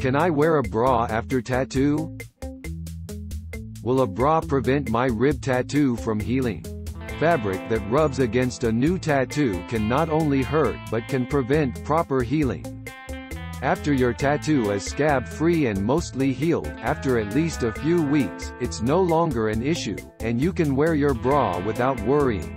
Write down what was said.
Can I wear a bra after tattoo? Will a bra prevent my rib tattoo from healing? Fabric that rubs against a new tattoo can not only hurt but can prevent proper healing. After your tattoo is scab-free and mostly healed after at least a few weeks, it's no longer an issue, and you can wear your bra without worrying.